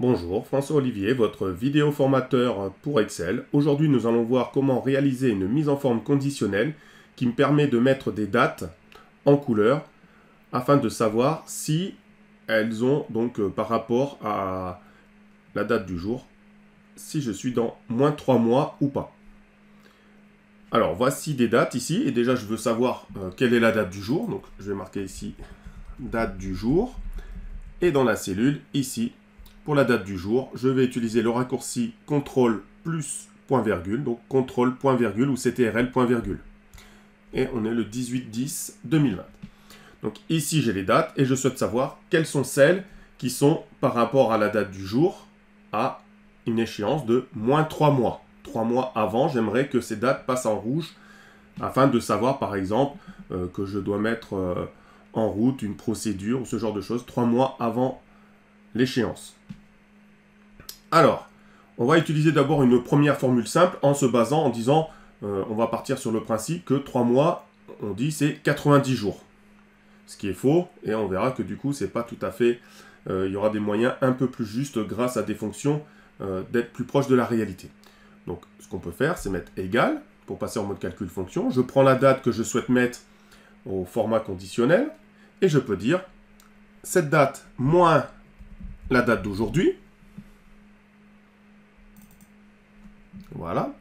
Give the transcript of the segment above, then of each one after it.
Bonjour, François Olivier, votre vidéo formateur pour Excel. Aujourd'hui, nous allons voir comment réaliser une mise en forme conditionnelle qui me permet de mettre des dates en couleur afin de savoir si elles ont donc euh, par rapport à la date du jour, si je suis dans moins 3 mois ou pas. Alors, voici des dates ici, et déjà je veux savoir euh, quelle est la date du jour. Donc, je vais marquer ici date du jour. Et dans la cellule, ici, pour la date du jour, je vais utiliser le raccourci CTRL plus point virgule, donc CTRL point virgule ou CTRL point virgule. Et on est le 18-10-2020. Donc ici, j'ai les dates et je souhaite savoir quelles sont celles qui sont par rapport à la date du jour à une échéance de moins 3 mois. 3 mois avant, j'aimerais que ces dates passent en rouge afin de savoir par exemple euh, que je dois mettre euh, en route une procédure ou ce genre de choses 3 mois avant l'échéance. Alors, on va utiliser d'abord une première formule simple en se basant en disant, euh, on va partir sur le principe que 3 mois, on dit c'est 90 jours. Ce qui est faux, et on verra que du coup, c'est pas tout à fait... il y aura des moyens un peu plus justes grâce à des fonctions d'être plus proche de la réalité. Donc, ce qu'on peut faire, c'est mettre égal pour passer en mode calcul fonction. Je prends la date que je souhaite mettre au format conditionnel et je peux dire cette date moins la date d'aujourd'hui. Voilà.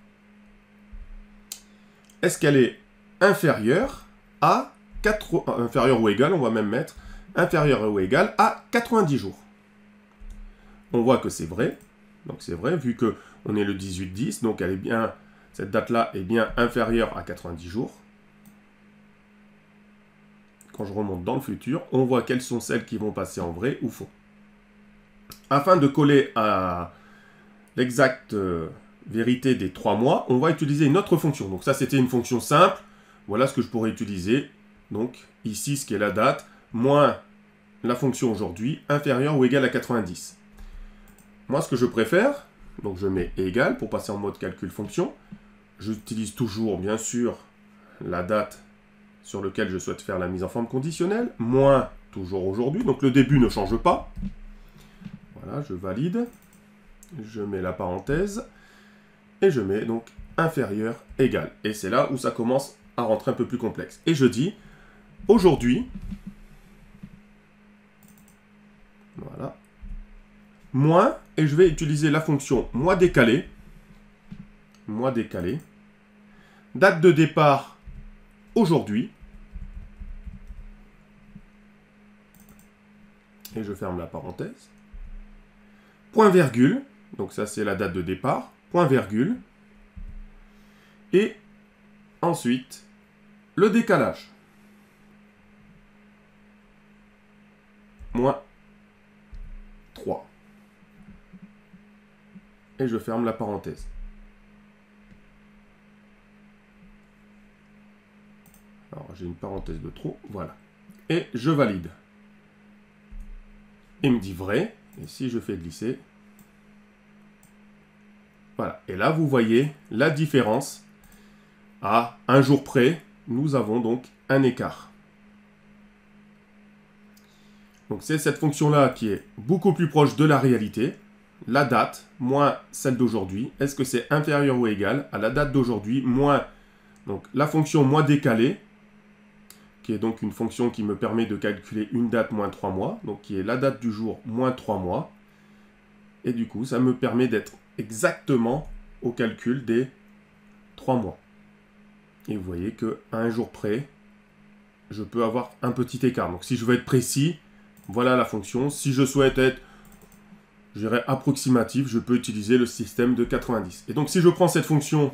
Est-ce qu'elle est inférieure à 4, euh, inférieure ou égale, on va même mettre inférieure ou égale à 90 jours. On voit que c'est vrai. Donc c'est vrai, vu que on est le 18-10, donc elle est bien, cette date-là est bien inférieure à 90 jours. Quand je remonte dans le futur, on voit quelles sont celles qui vont passer en vrai ou faux. Afin de coller à l'exacte euh, vérité des 3 mois, on va utiliser une autre fonction. Donc ça, c'était une fonction simple. Voilà ce que je pourrais utiliser. Donc ici, ce qui est la date, moins la fonction aujourd'hui, inférieure ou égale à 90. Moi, ce que je préfère, donc je mets égal pour passer en mode calcul fonction. J'utilise toujours, bien sûr, la date sur laquelle je souhaite faire la mise en forme conditionnelle, moins toujours aujourd'hui, donc le début ne change pas. Voilà, je valide, je mets la parenthèse, et je mets donc inférieur égal. Et c'est là où ça commence à rentrer un peu plus complexe. Et je dis, aujourd'hui, voilà, moins, et je vais utiliser la fonction moins décalé, moins décalé, date de départ aujourd'hui, et je ferme la parenthèse, point virgule, donc ça c'est la date de départ, point virgule, et ensuite le décalage. Moins 3 et je ferme la parenthèse. Alors j'ai une parenthèse de trop, voilà. Et je valide. Il me dit vrai, et si je fais glisser, voilà. Et là, vous voyez la différence. À un jour près, nous avons donc un écart. Donc c'est cette fonction-là qui est beaucoup plus proche de la réalité la date moins celle d'aujourd'hui, est-ce que c'est inférieur ou égal à la date d'aujourd'hui moins donc, la fonction moins décalée, qui est donc une fonction qui me permet de calculer une date moins 3 mois, donc qui est la date du jour moins 3 mois. Et du coup, ça me permet d'être exactement au calcul des 3 mois. Et vous voyez que un jour près, je peux avoir un petit écart. Donc si je veux être précis, voilà la fonction. Si je souhaite être je dirais approximatif, je peux utiliser le système de 90. Et donc si je prends cette fonction,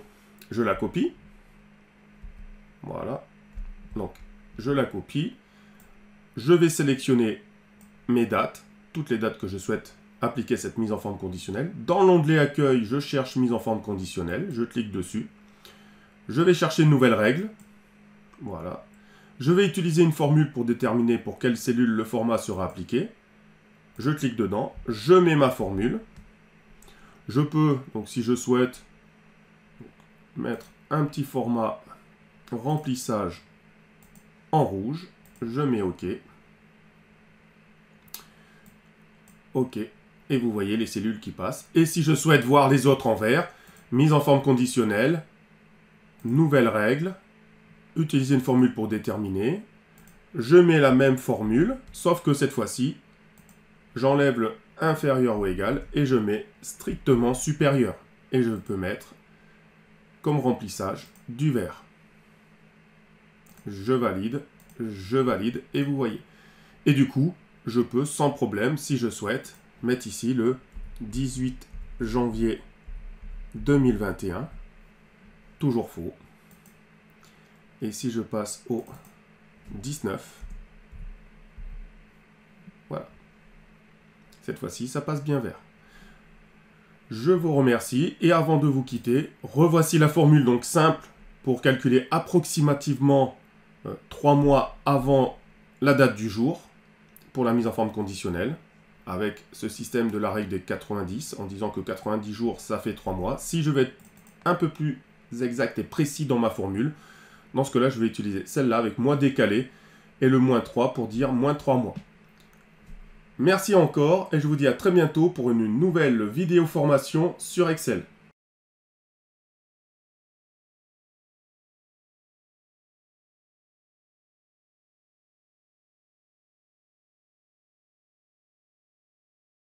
je la copie. Voilà. Donc je la copie. Je vais sélectionner mes dates, toutes les dates que je souhaite appliquer cette mise en forme conditionnelle. Dans l'onglet accueil, je cherche mise en forme conditionnelle. Je clique dessus. Je vais chercher une nouvelle règle. Voilà. Je vais utiliser une formule pour déterminer pour quelle cellule le format sera appliqué je clique dedans, je mets ma formule. Je peux, donc si je souhaite, mettre un petit format remplissage en rouge. Je mets OK. OK. Et vous voyez les cellules qui passent. Et si je souhaite voir les autres en vert, mise en forme conditionnelle, nouvelle règle, utiliser une formule pour déterminer. Je mets la même formule, sauf que cette fois-ci, j'enlève le inférieur ou égal et je mets strictement supérieur. Et je peux mettre comme remplissage du vert. Je valide, je valide et vous voyez. Et du coup, je peux sans problème, si je souhaite, mettre ici le 18 janvier 2021. Toujours faux. Et si je passe au 19, voilà. Cette fois-ci, ça passe bien vert. Je vous remercie et avant de vous quitter, revoici la formule donc simple pour calculer approximativement 3 euh, mois avant la date du jour pour la mise en forme conditionnelle avec ce système de la règle des 90 en disant que 90 jours ça fait 3 mois. Si je vais être un peu plus exact et précis dans ma formule, dans ce cas-là je vais utiliser celle-là avec mois décalé et le moins 3 pour dire moins 3 mois. Merci encore et je vous dis à très bientôt pour une nouvelle vidéo formation sur Excel.